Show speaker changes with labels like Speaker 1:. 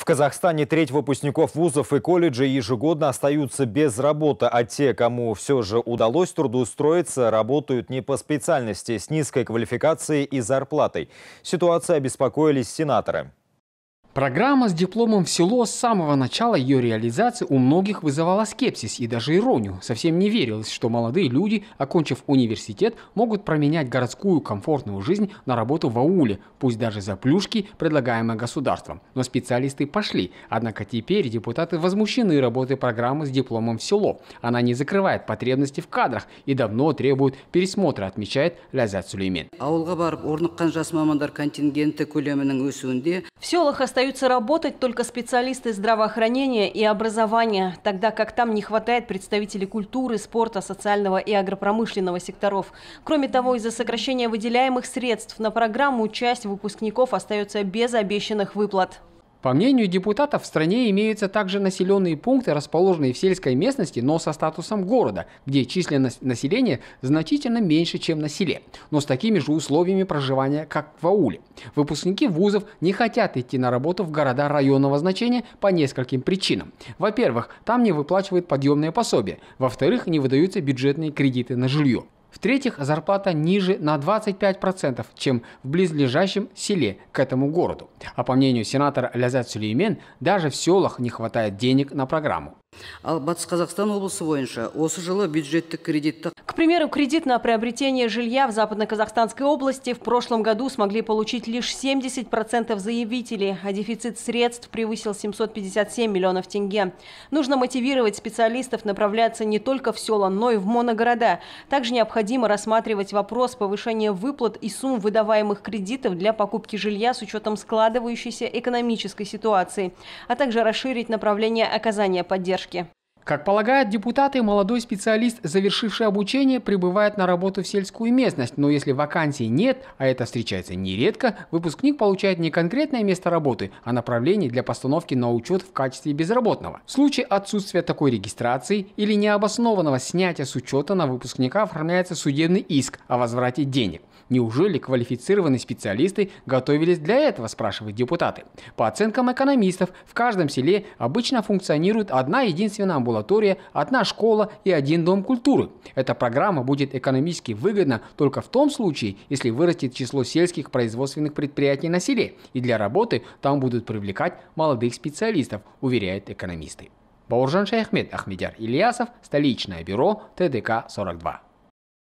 Speaker 1: В Казахстане треть выпускников вузов и колледжей ежегодно остаются без работы, а те, кому все же удалось трудоустроиться, работают не по специальности, с низкой квалификацией и зарплатой. Ситуация обеспокоились сенаторы.
Speaker 2: Программа с дипломом в село с самого начала ее реализации у многих вызывала скепсис и даже иронию. Совсем не верилось, что молодые люди, окончив университет, могут променять городскую комфортную жизнь на работу в ауле, пусть даже за плюшки, предлагаемые государством. Но специалисты пошли. Однако теперь депутаты возмущены работой программы с дипломом в село. Она не закрывает потребности в кадрах и давно требует пересмотра, отмечает Лязат Сулеймен.
Speaker 3: В селах остаются работать только специалисты здравоохранения и образования, тогда как там не хватает представителей культуры, спорта, социального и агропромышленного секторов. Кроме того, из-за сокращения выделяемых средств на программу часть выпускников остается без обещанных выплат.
Speaker 2: По мнению депутатов, в стране имеются также населенные пункты, расположенные в сельской местности, но со статусом города, где численность населения значительно меньше, чем на селе, но с такими же условиями проживания, как в ауле. Выпускники вузов не хотят идти на работу в города районного значения по нескольким причинам. Во-первых, там не выплачивают подъемные пособия. Во-вторых, не выдаются бюджетные кредиты на жилье. В-третьих, зарплата ниже на 25%, чем в близлежащем селе к этому городу. А по мнению сенатора Лязат Сулеймен, даже в селах не хватает денег на программу.
Speaker 4: Ал батыс қазақстан облысы бойынша осы жылы бюджеттік кредитті
Speaker 3: к примеру кредит на приобретение жилья в западно-казахстанской области в прошлом году смогли получить лишь 70 процентов заявителей а дефицит средств превысил 757 миллионов тенге. Нужно мотивировать специалистов направляться не только в села но и в моногорода. Также необходимо рассматривать вопрос повышения выплат и сумм выдаваемых кредитов для покупки жилья с учетом складывающейся экономической ситуации а также расширить направление оказания поддержки поддержки.
Speaker 2: Как полагают депутаты, молодой специалист, завершивший обучение, прибывает на работу в сельскую местность, но если вакансий нет, а это встречается нередко, выпускник получает не конкретное место работы, а направление для постановки на учет в качестве безработного. В случае отсутствия такой регистрации или необоснованного снятия с учета на выпускника оформляется судебный иск о возврате денег. Неужели квалифицированные специалисты готовились для этого, спрашивают депутаты. По оценкам экономистов, в каждом селе обычно функционирует одна единственная амбулатория, одна школа и один дом культуры. Эта программа будет экономически выгодна только в том случае, если вырастет число сельских производственных предприятий на селе, и для работы там будут привлекать молодых специалистов, уверяют экономисты. Бауржан Шайхмед Ахмедяр Ильясов, столичное бюро ТДК-42.